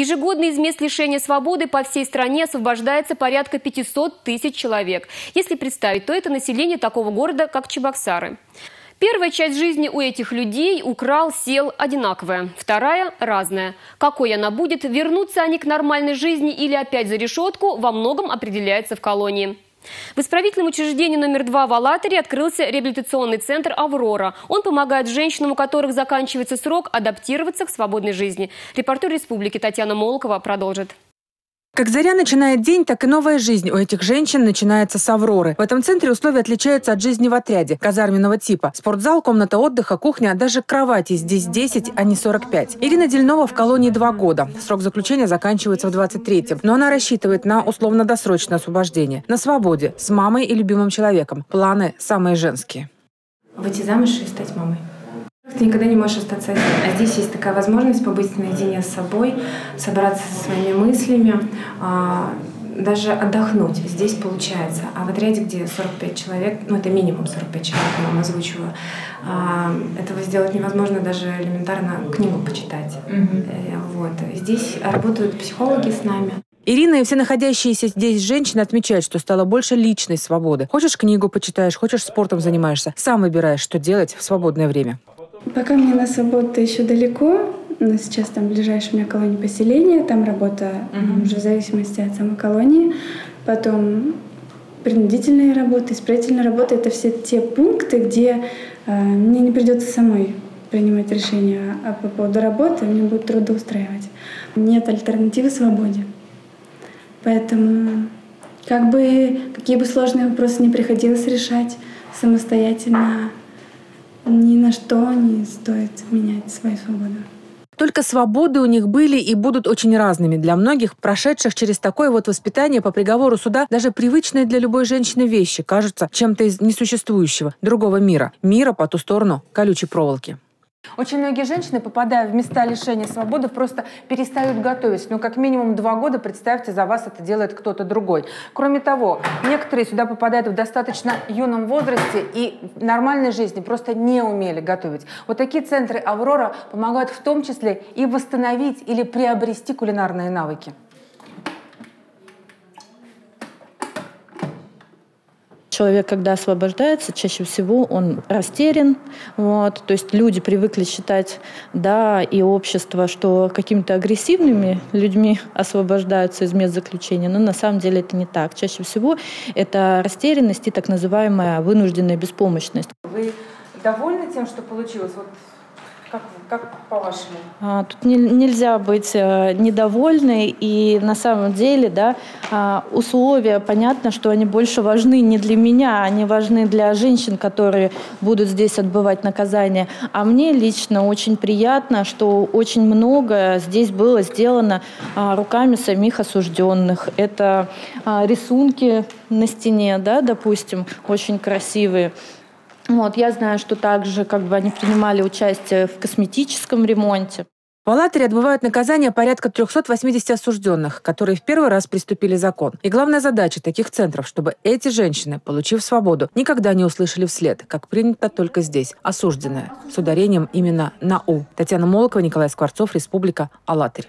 Ежегодно из мест лишения свободы по всей стране освобождается порядка 500 тысяч человек. Если представить, то это население такого города, как Чебоксары. Первая часть жизни у этих людей украл, сел одинаковая, вторая – разная. Какой она будет, вернутся они к нормальной жизни или опять за решетку, во многом определяется в колонии. В исправительном учреждении номер два в Алатыре открылся реабилитационный центр «Аврора». Он помогает женщинам, у которых заканчивается срок, адаптироваться к свободной жизни. Репортер республики Татьяна Молокова продолжит. Как заря начинает день, так и новая жизнь у этих женщин начинается с «Авроры». В этом центре условия отличаются от жизни в отряде, казарменного типа. Спортзал, комната отдыха, кухня, даже кровати здесь 10, а не 45. Ирина Дельнова в колонии два года. Срок заключения заканчивается в 23-м. Но она рассчитывает на условно-досрочное освобождение. На свободе, с мамой и любимым человеком. Планы самые женские. Выйти замуж и стать мамой. Ты никогда не можешь остаться один. А здесь есть такая возможность побыть наедине с собой, собраться со своими мыслями, а, даже отдохнуть. Здесь получается. А в отряде, где 45 человек, ну это минимум 45 человек, я вам озвучиваю, а, этого сделать невозможно даже элементарно книгу почитать. Mm-hmm. Вот. Здесь работают психологи с нами. Ирина и все находящиеся здесь женщины отмечают, что стало больше личной свободы. Хочешь книгу почитаешь, хочешь спортом занимаешься. Сам выбираешь, что делать в свободное время. Пока мне на свободу еще далеко, но сейчас там ближайшая у меня колония поселения, там работа угу. уже в зависимости от самой колонии. Потом принудительная работа, исправительная работа — это все те пункты, где э, мне не придется самой принимать решения а по поводу работы, мне будет трудоустраивать. Нет альтернативы свободе. Поэтому как бы, какие бы сложные вопросы не приходилось решать самостоятельно, ни на что не стоит менять свою свободу. Только свободы у них были и будут очень разными. Для многих, прошедших через такое вот воспитание по приговору суда, даже привычные для любой женщины вещи кажутся чем-то из несуществующего, другого мира. Мира по ту сторону колючей проволоки. Очень многие женщины, попадая в места лишения свободы, просто перестают готовить. Ну, как минимум два года, представьте, за вас это делает кто-то другой. Кроме того, некоторые сюда попадают в достаточно юном возрасте и в нормальной жизни просто не умели готовить. Вот такие центры «Аврора» помогают в том числе и восстановить или приобрести кулинарные навыки. Человек, когда освобождается, чаще всего он растерян. Вот, то есть люди привыкли считать, да, и общество, что какими-то агрессивными людьми освобождаются из мест заключения, но на самом деле это не так. Чаще всего это растерянность и так называемая вынужденная беспомощность. Вы довольны тем, что получилось? Вот как, как по-вашему? А, тут не, нельзя быть э, недовольной, и на самом деле, да, а, условия, понятно, что они больше важны не для меня, они важны для женщин, которые будут здесь отбывать наказание. А мне лично очень приятно, что очень много здесь было сделано а, руками самих осужденных. Это рисунки на стене, да, допустим, очень красивые. Вот, я знаю, что также как бы они принимали участие в косметическом ремонте. В Алатыре отбывают наказание порядка 380 осужденных, которые в первый раз приступили закон. И главная задача таких центров, чтобы эти женщины, получив свободу, никогда не услышали вслед, как принято только здесь, осужденная, с ударением именно на «у». Татьяна Молокова, Николай Скворцов, Республика, Алатырь.